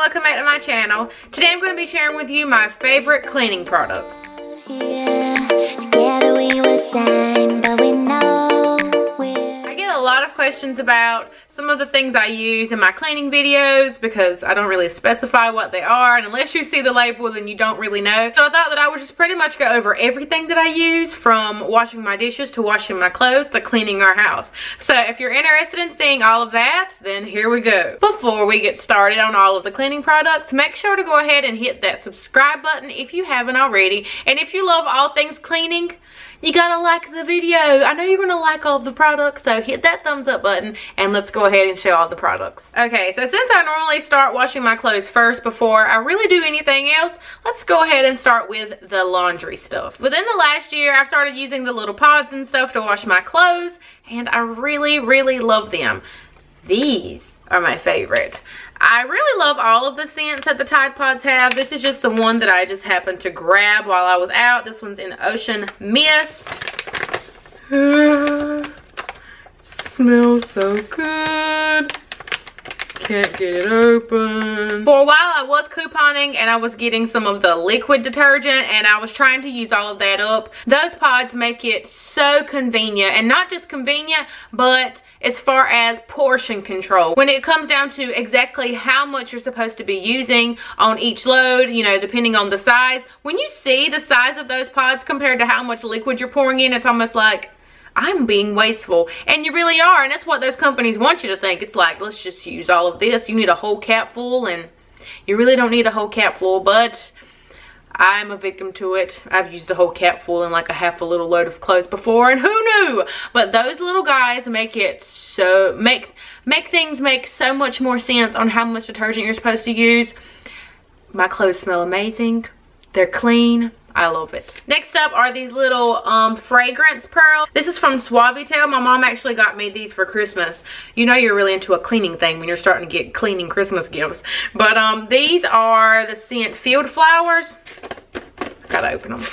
welcome back to my channel. Today I'm going to be sharing with you my favorite cleaning products. Yeah, questions about some of the things I use in my cleaning videos because I don't really specify what they are and unless you see the label then you don't really know. So I thought that I would just pretty much go over everything that I use from washing my dishes to washing my clothes to cleaning our house. So if you're interested in seeing all of that then here we go. Before we get started on all of the cleaning products make sure to go ahead and hit that subscribe button if you haven't already and if you love all things cleaning you gotta like the video. I know you're gonna like all the products, so hit that thumbs up button and let's go ahead and show all the products. Okay, so since I normally start washing my clothes first before I really do anything else, let's go ahead and start with the laundry stuff. Within the last year, I've started using the little pods and stuff to wash my clothes, and I really, really love them. These are my favorite. I really love all of the scents that the Tide Pods have. This is just the one that I just happened to grab while I was out. This one's in Ocean Mist. smells so good can't get it open. For a while, I was couponing and I was getting some of the liquid detergent and I was trying to use all of that up. Those pods make it so convenient and not just convenient, but as far as portion control. When it comes down to exactly how much you're supposed to be using on each load, you know, depending on the size, when you see the size of those pods compared to how much liquid you're pouring in, it's almost like, I'm being wasteful. And you really are. And that's what those companies want you to think. It's like, let's just use all of this. You need a whole cap full and you really don't need a whole cap full. But I'm a victim to it. I've used a whole cap full and like a half a little load of clothes before. And who knew? But those little guys make it so, make, make things make so much more sense on how much detergent you're supposed to use. My clothes smell amazing. They're clean. I love it. Next up are these little um, fragrance pearls. This is from Suavitel. My mom actually got me these for Christmas. You know you're really into a cleaning thing when you're starting to get cleaning Christmas gifts. But um, these are the scent Field Flowers. Gotta open them.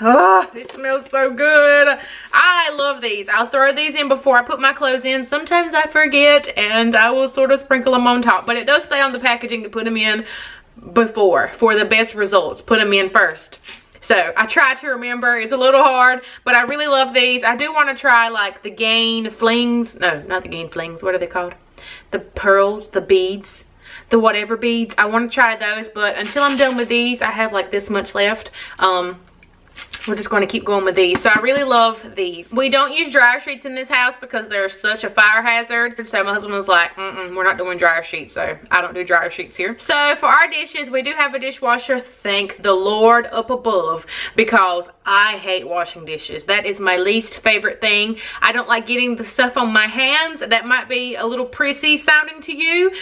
Oh, they smells so good. I love these. I'll throw these in before I put my clothes in. Sometimes I forget and I will sort of sprinkle them on top. But it does say on the packaging to put them in before for the best results. Put them in first. So I try to remember. It's a little hard, but I really love these. I do want to try like the Gain Flings. No, not the Gain Flings. What are they called? The pearls, the beads, the whatever beads. I want to try those, but until I'm done with these, I have like this much left. Um, we're just going to keep going with these. So I really love these. We don't use dryer sheets in this house because they're such a fire hazard. So my husband was like, mm, -mm we're not doing dryer sheets. So I don't do dryer sheets here. So for our dishes, we do have a dishwasher. Thank the Lord up above because I hate washing dishes. That is my least favorite thing. I don't like getting the stuff on my hands. That might be a little prissy sounding to you,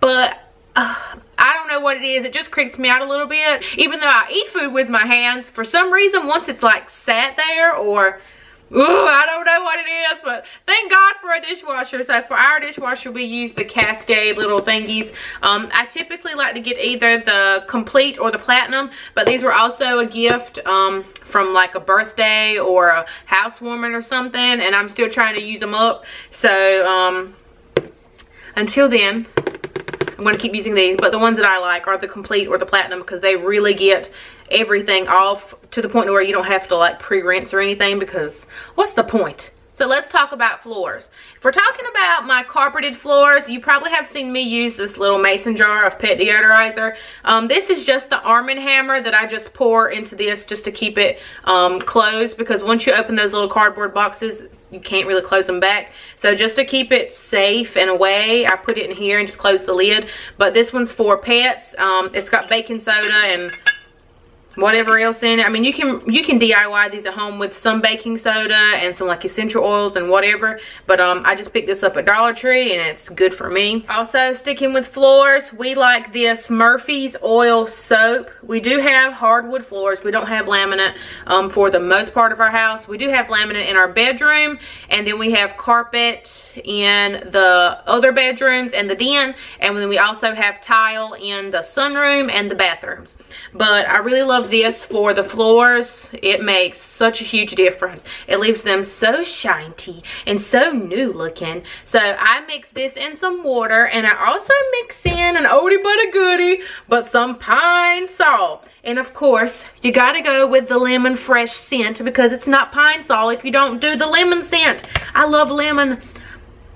but uh, I don't know what it is. It just creeps me out a little bit. Even though I eat food with my hands, for some reason, once it's like sat there or Ooh, I don't know what it is, but thank God for a dishwasher. So for our dishwasher, we use the Cascade little thingies. Um, I typically like to get either the complete or the platinum, but these were also a gift um, from like a birthday or a housewarming or something, and I'm still trying to use them up. So um, until then, I'm going to keep using these, but the ones that I like are the complete or the platinum because they really get everything off to the point where you don't have to like pre-rinse or anything because what's the point? So let's talk about floors. If we're talking about my carpeted floors, you probably have seen me use this little mason jar of pet deodorizer. Um, this is just the Arm & Hammer that I just pour into this just to keep it um, closed because once you open those little cardboard boxes, you can't really close them back. So just to keep it safe and away, I put it in here and just close the lid. But this one's for pets. Um, it's got baking soda and whatever else in it. I mean, you can you can DIY these at home with some baking soda and some like essential oils and whatever. But um, I just picked this up at Dollar Tree and it's good for me. Also, sticking with floors, we like this Murphy's Oil Soap. We do have hardwood floors. We don't have laminate um, for the most part of our house. We do have laminate in our bedroom and then we have carpet in the other bedrooms and the den. And then we also have tile in the sunroom and the bathrooms. But I really love love this for the floors. It makes such a huge difference. It leaves them so shiny and so new looking. So I mix this in some water and I also mix in an oldie but a goodie, but some Pine-Sol. And of course, you gotta go with the lemon fresh scent because it's not Pine-Sol if you don't do the lemon scent. I love lemon.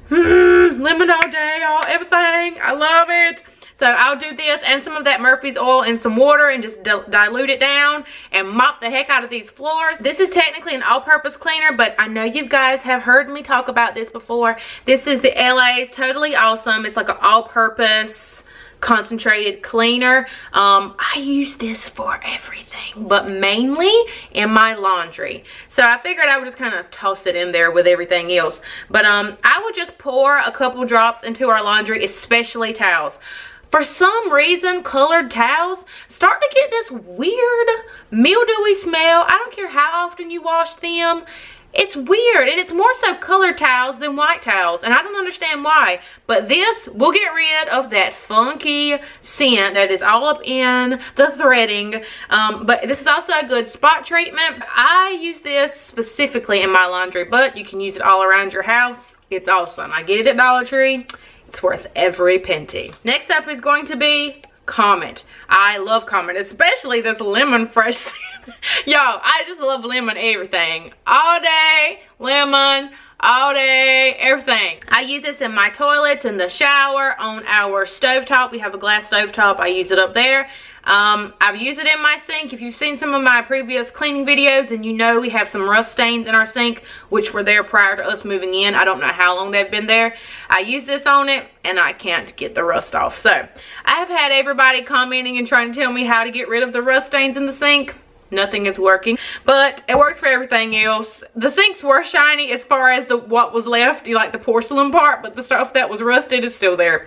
Mm, lemon all day, all everything. I love it. So I'll do this and some of that Murphy's oil in some water and just dilute it down and mop the heck out of these floors. This is technically an all-purpose cleaner, but I know you guys have heard me talk about this before. This is the LA's Totally Awesome. It's like an all-purpose concentrated cleaner. Um, I use this for everything, but mainly in my laundry. So I figured I would just kind of toss it in there with everything else. But um, I would just pour a couple drops into our laundry, especially towels for some reason, colored towels start to get this weird mildewy smell. I don't care how often you wash them. It's weird and it's more so colored towels than white towels and I don't understand why. But this will get rid of that funky scent that is all up in the threading. Um, but this is also a good spot treatment. I use this specifically in my laundry but you can use it all around your house. It's awesome. I get it at Dollar Tree. It's worth every penny. Next up is going to be Comet. I love Comet, especially this lemon fresh. Y'all, I just love lemon everything. All day, lemon, all day, everything. I use this in my toilets, in the shower, on our stovetop. We have a glass stovetop. I use it up there. Um, I've used it in my sink. If you've seen some of my previous cleaning videos and you know we have some rust stains in our sink, which were there prior to us moving in. I don't know how long they've been there. I use this on it and I can't get the rust off. So I have had everybody commenting and trying to tell me how to get rid of the rust stains in the sink nothing is working but it works for everything else. The sinks were shiny as far as the what was left you like the porcelain part but the stuff that was rusted is still there.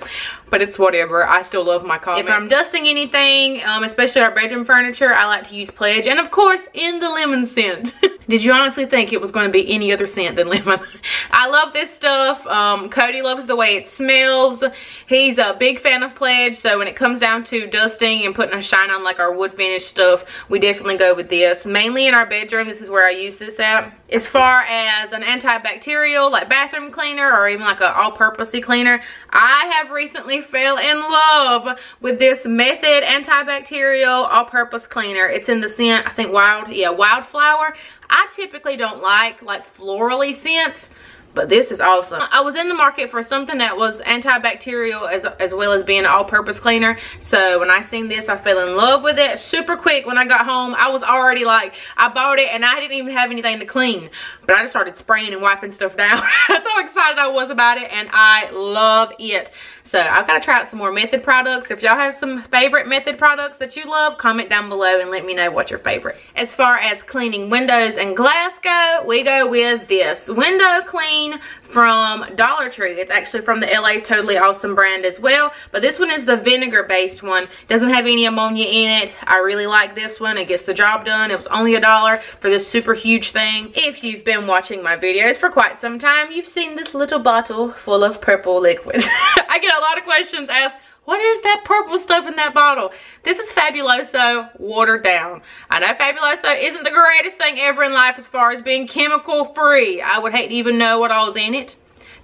But it's whatever. I still love my Comet if i'm dusting anything um, especially our bedroom furniture i like to use pledge and of course in the lemon scent. Did you honestly think it was going to be any other scent than lemon? I love this stuff. Um, cody loves the way it smells. He's a big fan of pledge so when it comes down to dusting and putting a shine on like our wood finish stuff we definitely go with this. Mainly in our bedroom, this is where I use this at. As far as an antibacterial, like bathroom cleaner or even like an all-purposey cleaner, I have recently fell in love with this Method antibacterial all-purpose cleaner. It's in the scent, I think wild, yeah, wildflower. I typically don't like like florally scents but this is awesome. I was in the market for something that was antibacterial as, as well as being an all-purpose cleaner. So when I seen this, I fell in love with it super quick. When I got home, I was already like, I bought it and I didn't even have anything to clean. But I just started spraying and wiping stuff down. That's how excited I was about it and I love it. So I've got to try out some more Method products. If y'all have some favorite Method products that you love, comment down below and let me know what your favorite. As far as cleaning windows and glass go, we go with this Window Clean from Dollar Tree. It's actually from the LA's Totally Awesome brand as well. But this one is the vinegar based one. Doesn't have any ammonia in it. I really like this one. It gets the job done. It was only a dollar for this super huge thing. If you've been watching my videos for quite some time, you've seen this little bottle full of purple liquid. I get a lot of questions asked, what is that purple stuff in that bottle? This is Fabuloso watered down. I know Fabuloso isn't the greatest thing ever in life as far as being chemical free. I would hate to even know what all's in it.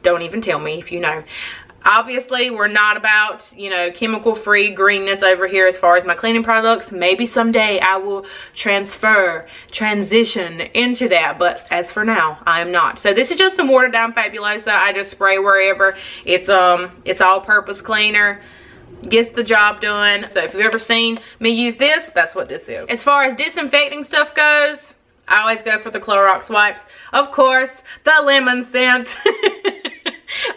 Don't even tell me if you know. Obviously, we're not about, you know, chemical-free greenness over here as far as my cleaning products. Maybe someday I will transfer, transition into that. But as for now, I am not. So this is just some watered down Fabuloso. I just spray wherever. It's, um, it's all-purpose cleaner gets the job done. So if you've ever seen me use this, that's what this is. As far as disinfecting stuff goes, I always go for the Clorox wipes. Of course, the lemon scent.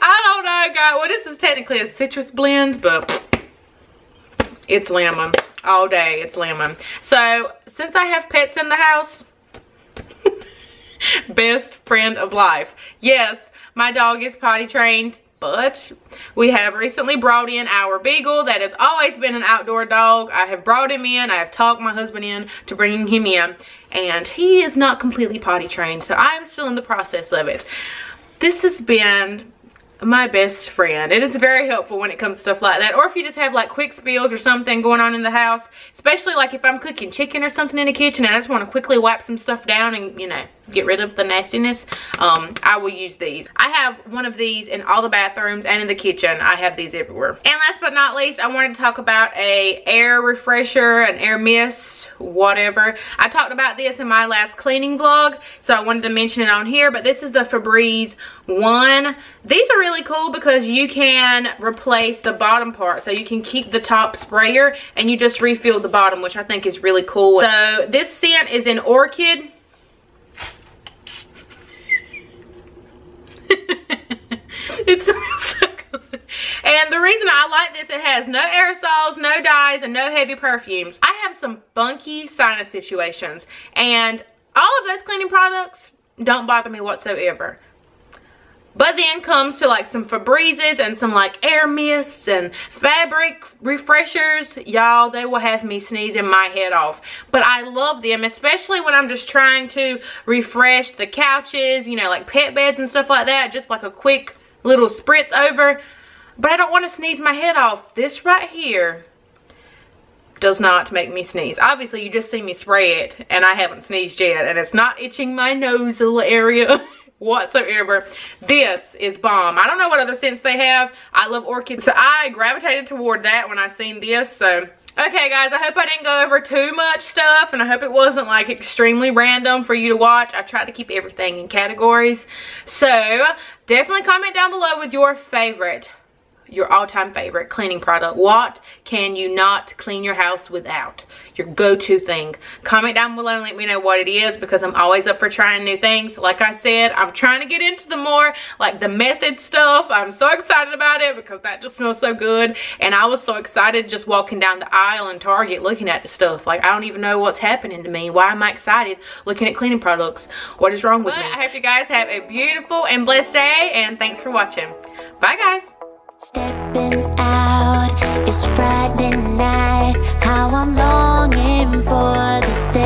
I don't know, guys. Well, this is technically a citrus blend, but it's lemon. All day, it's lemon. So, since I have pets in the house, best friend of life. Yes, my dog is potty trained but we have recently brought in our beagle that has always been an outdoor dog i have brought him in i have talked my husband in to bringing him in and he is not completely potty trained so i'm still in the process of it this has been my best friend. It is very helpful when it comes to stuff like that. Or if you just have like quick spills or something going on in the house, especially like if I'm cooking chicken or something in the kitchen and I just want to quickly wipe some stuff down and, you know, get rid of the nastiness, um, I will use these. I have one of these in all the bathrooms and in the kitchen. I have these everywhere. And last but not least, I wanted to talk about a air refresher, an air mist, whatever. I talked about this in my last cleaning vlog, so I wanted to mention it on here, but this is the Febreze one. These are really cool because you can replace the bottom part, so you can keep the top sprayer and you just refill the bottom, which I think is really cool. So this scent is in Orchid. So. And the reason I like this, it has no aerosols, no dyes, and no heavy perfumes. I have some funky sinus situations, and all of those cleaning products don't bother me whatsoever. But then comes to like some Febrezes and some like air mists and fabric refreshers. Y'all, they will have me sneezing my head off. But I love them, especially when I'm just trying to refresh the couches, you know, like pet beds and stuff like that. Just like a quick little spritz over. But I don't want to sneeze my head off. This right here does not make me sneeze. Obviously, you just see me spray it and I haven't sneezed yet. And it's not itching my nose area. whatsoever. This is bomb. I don't know what other scents they have. I love orchids. So I gravitated toward that when I seen this. So Okay guys, I hope I didn't go over too much stuff and I hope it wasn't like extremely random for you to watch. I tried to keep everything in categories. So definitely comment down below with your favorite your all-time favorite cleaning product. What can you not clean your house without? Your go-to thing. Comment down below and let me know what it is because I'm always up for trying new things. Like I said, I'm trying to get into the more like the method stuff. I'm so excited about it because that just smells so good. And I was so excited just walking down the aisle in Target looking at the stuff. Like I don't even know what's happening to me. Why am I excited looking at cleaning products? What is wrong with but me? I hope you guys have a beautiful and blessed day and thanks for watching. Bye guys. Stepping out, it's Friday night. How I'm longing for this